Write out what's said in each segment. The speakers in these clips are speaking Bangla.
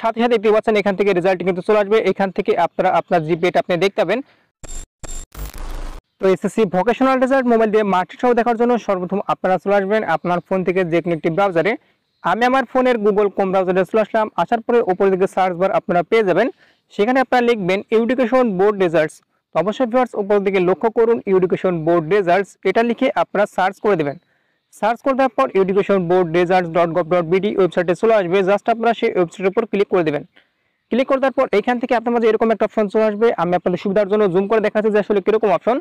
সাথে সাথে দেখতে পাচ্ছেন, এখান থেকে রেজাল্ট কিন্তু চলে আসবে। এখান থেকে আপনারা, আপনার জিপিএটা আপনি দেখতে পাবেন। তো এসএসসি ভোকেশনাল রেজাল্ট মোবাইল দিয়ে মার্কশিট সহ দেখার জন্য সর্বপ্রথম আপনারা চলে আসবেন আপনার ফোন থেকে যে কোনো একটি ব্রাউজারে আমি আমার ফোনের গুগল কোম ব্রাউজারে চলে আসলাম। আসার পরে উপর দিকে সার্চ বার আপনারা পেয়ে যাবেন। সেখানে আপনারা লিখবেন এডুকেশন বোর্ড রেজাল্টস অবশ্যই ভিউয়ার্স উপর দিকে লক্ষ্য করুন এডুকেশন বোর্ড রেজাল্টস এটা লিখে আপনারা সার্চ করে দেবেন। সার্চ করে দেওয়ার পর education board results dot gov dot BD ওয়েবসাইটে চলে আসবে। জাস্ট আপনারা সেই ওয়েবসাইটের উপর ক্লিক করে দেবেন। ক্লিক করে দেওয়ার পর এখান থেকে আপনার মাঝে এরকম একটা অপশন চলে আসবে। আমি আপনাদের সুবিধার জন্য জুম করে দেখাচ্ছি যে আসলে কীরকম অপশন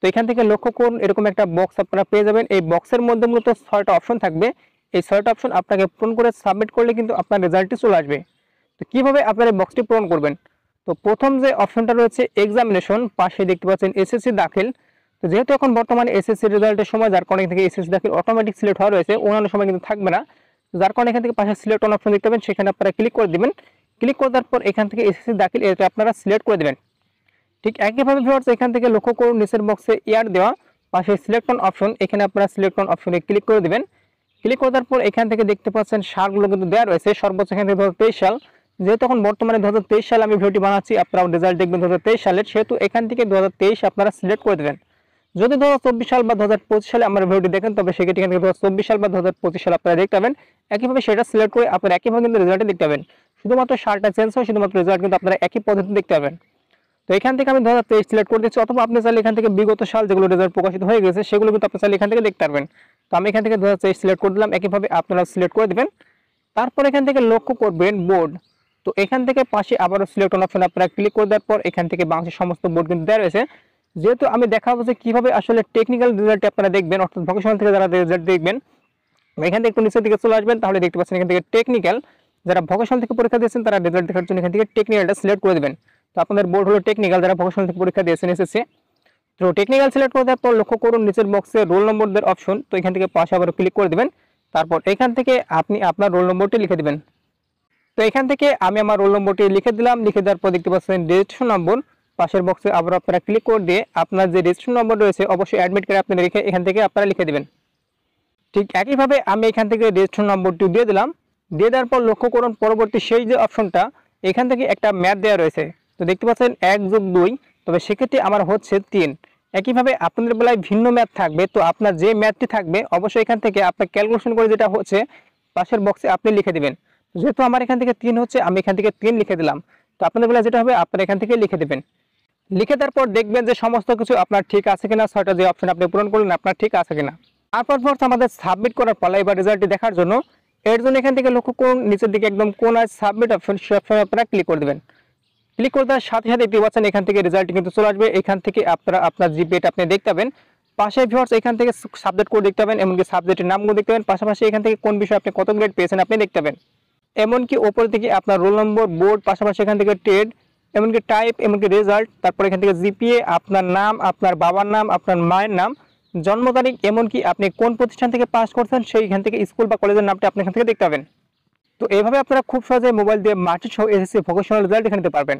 তো এখান থেকে লক্ষ্য করুন, এরকম একটা বক্স আপনারা পেয়ে যাবেন। এই বক্সের মধ্যে মূলত ছয়টা অপশন থাকবে। এই ছয়টা অপশন আপনাকে পূরণ করে সাবমিট করলে কিন্তু আপনার রেজাল্টটি চলে আসবে। তো কীভাবে আপনারা এই বক্সটি পূরণ করবেন? তো প্রথম যে অপশনটা রয়েছে এক্সামিনেশন পাশে দেখতে পাচ্ছেন এসএসসি দাখিল। তো যেহেতু এখন বর্তমানে এসএসসি রেজাল্টের সময়, যার কারণে থেকে এসএসসি দাখিল অটোমেটিক সিলেক্ট হওয়া রয়েছে, অন্যান্য সময় কিন্তু থাকবে না। যার কারণে এখান থেকে পাশে সিলেক্ট অন অপশন দেখতে পাবেন, সেখানে আপনারা ক্লিক করে দিবেন। ক্লিক করে দেওয়ার পর এখান থেকে এসএসসি দাখিল এটা আপনারা সিলেক্ট করে দেবেন। ঠিক একইভাবে ভিউয়ার্স এখান থেকে লক্ষ্য করুন, নিচের বক্সে ইয়ার দেওয়া, পাশে সিলেক্ট অন অপশন এখানে আপনারা সিলেক্ট অন অপশনে ক্লিক করে দিবেন। ক্লিক করে দেওয়ার পর এখান থেকে দেখতে পাচ্ছেন সালগুলো কিন্তু দেওয়া রয়েছে, সর্বোচ্চ এখান থেকে দু হাজার তেইশ সাল। যেহেতু এখন বর্তমানে দু হাজার তেইশ সালে আমি ভিডিওটি বানাচ্ছি, আপনারা রেজাল্ট দেখবেন দু হাজার তেইশ সালের, সেহেতু এখান থেকে দু হাজার তেইশ আপনারা সিলেক্ট করে দেবেন। যদি হাজার চব্বিশ সাল বা দু হাজার পঁচিশ সালে আমার ভিডিওটি দেখেন, তবে সেক্ষেত্রে এখান থেকে দু সাল বা দু হাজার পঁচিশ সাল আপনারা দেখতে পাবেন, একইভাবে সেটা সিলেক্ট করে আপনারা একইভাবে কিন্তু রেজাল্টে দেখতে পাবেন। শুধুমাত্র সালটা চেঞ্জ হয়, শুধুমাত্র রেজাল্ট কিন্তু আপনারা একই পদ্ধতি দেখতে পাবেন। তো এখান থেকে আমি দু হাজার তেইশ সিলেক্ট করে দিচ্ছি, অথবা আপনি চাইলে এখান থেকে বিগত সাল যেগুলো রেজাল্ট প্রকাশিত হয়ে গেছে, সেগুলো কিন্তু আপনি চাইলে এখান থেকে দেখতে পারবেন। তো আমি এখান থেকে দু হাজার তেইশ সিলেক্ট করে দিলাম, একইভাবে আপনারা সিলেক্ট করে দেবেন। তারপর এখান থেকে লক্ষ্য করবেন বোর্ড তো এখান থেকে পাশে আবারও সিলেক্ট অপশন আপনারা ক্লিক করে দেওয়ার পর এখান থেকে বাংলাদেশের সমস্ত বোর্ড কিন্তু দেওয়া রয়েছে। যেহেতু আমি দেখাবো যে কীভাবে আসলে টেকনিক্যাল রেজাল্ট আপনারা দেখবেন, অর্থাৎ ভোকেশনাল থেকে যারা রেজাল্ট দেখবেন, এখান থেকে একটু নিচের দিকে চলে আসবেন, তাহলে দেখতে পাচ্ছেন এখান থেকে টেকনিক্যাল যারা ভোকেশনাল থেকে পরীক্ষা দিয়েছেন, তারা রেজাল্ট দেখার জন্য এখান থেকে টেকনিক্যালটা সিলেক্ট করে দেবেন। তো আপনাদের বোর্ড হলো টেকনিক্যাল যারা ভোকেশনাল থেকে পরীক্ষা দিয়েছেন, এসেছে। তো টেকনিক্যাল সিলেক্ট করে দেওয়ার পর লক্ষ্য করুন, নিচের বক্সে রোল নম্বরদের অপশন তো এখান থেকে পাশে আবার ক্লিক করে দেবেন। তারপর এখান থেকে আপনি আপনার রোল নম্বরটি লিখে দেবেন। তো এখান থেকে আমি আমার রোল নম্বরটি লিখে দিলাম, লিখে দেওয়ার পর দেখতে পাচ্ছেন রেজিস্ট্রেশন নম্বর পাশের বক্সে আবার আপনারা ক্লিক করে দিয়ে আপনার যে রেজিস্ট্রেশন নম্বর রয়েছে, অবশ্যই অ্যাডমিট করে আপনি লিখে এখান থেকে আপনারা লিখে দেবেন। ঠিক একইভাবে আমি এখান থেকে রেজিস্ট্রেশন নম্বরটি দিয়ে দিলাম। দিয়ে দেওয়ার পর লক্ষ্য করুন, পরবর্তী সেই যে অপশনটা এখান থেকে একটা ম্যাথ দেওয়া রয়েছে। তো দেখতে পাচ্ছেন, এক যোগ দুই, তবে সেক্ষেত্রে আমার হচ্ছে তিন। একইভাবে আপনাদের বেলায় ভিন্ন ম্যাথ থাকবে, তো আপনার যে ম্যাথটি থাকবে, অবশ্যই এখান থেকে আপনার ক্যালকুলেশন করে যেটা হচ্ছে, পাশের বক্সে আপনি লিখে দেবেন। যেহেতু আমার এখান থেকে তিন হচ্ছে, আমি এখান থেকে তিন লিখে দিলাম। তো আপনাদের বেলা যেটা হবে, আপনারা এখান থেকে লিখে দেবেন। লিখে দেওয়ার পর দেখবেন যে সমস্ত কিছু আপনার ঠিক আছে কিনা, ছয়টা যে অপশন আপনি পূরণ করলেন, আপনার ঠিক আছে কিনা। তারপর পর আমাদের সাবমিট করার পালা, এবার রেজাল্টটি দেখার জন্য। এর জন্য এখান থেকে লক্ষ্য করুন, নিচের দিকে একদম কোন আছে সাবমিট অপশন সে অপশনে আপনারা ক্লিক করে দেবেন। ক্লিক করে দেওয়ার সাথে সাথে দেখতে পাচ্ছেন এখান থেকে রেজাল্ট কিন্তু চলে আসবে। এখান থেকে আপনারা আপনার জিপিএটা আপনি দেখতে পাবেন, পাশে ভিউয়ার্স এখান থেকে সাবজেক্ট করে দেখতে পাবেন, এমনকি সাবজেক্টের নামগুলো দেখতে পাবেন। পাশাপাশি এখান থেকে কোন বিষয়ে আপনি কত গ্রেড পেয়েছেন আপনি দেখতে পাবেন। এমনকি ওপর থেকে আপনার রোল নম্বর বোর্ড পাশাপাশি এখান থেকে ট্রেড এমনকি টাইপ এমনকি রেজাল্ট তারপর এখান থেকে জিপিএ আপনার নাম, আপনার বাবার নাম, আপনার মায়ের নাম, জন্ম তারিখ, এমনকি আপনি কোন প্রতিষ্ঠান থেকে পাস করছেন, সেইখান থেকে স্কুল বা কলেজের নামটা আপনি এখান থেকে দেখতে পাবেন। তো এইভাবে আপনারা খুব সহজে মোবাইল দিয়ে মাটি সহ এসএসসি ভোকেশনাল রেজাল্ট এখানে দিতে পারবেন।